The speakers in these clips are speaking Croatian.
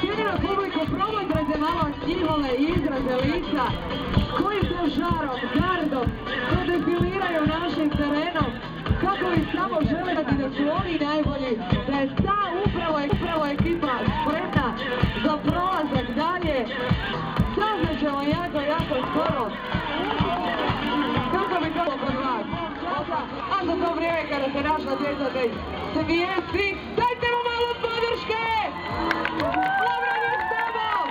Cijenjena publiko, promotrajte malo njihove izraze lica koji se žarom, gardom predefiliraju našim terenom kako samo žele da su oni najbolji, da je ta upravo, upravo vrijeme kada se naš natjecatelj smijesti, dajte mu malo podrške! Obrani s tobom!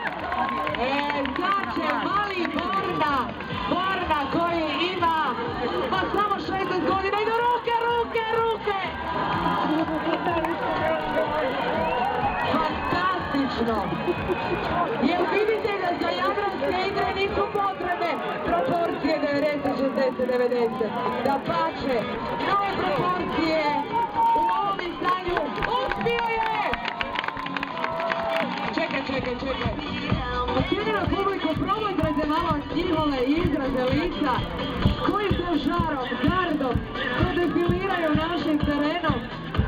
E, sad će mali Borna, Borna koji ima pa samo 16 godina i do ruke, ruke, ruke! Fantastično! Jel vidite da za jadranske igre nisu potrebne 90-60-90? Da pače, nove proporcije u ovom izdanju uspio je! Čekaj, čekaj, čekaj. Cijenjena publiko, promotrajte malo njihove izraze lica koji se žarom, gardom predefiliraju našim terenom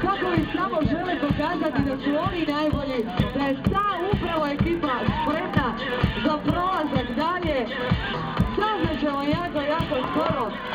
kako li samo žele pokazati da su oni najbolji, da je ta upravo ekipa spremna za prolazak Socorro!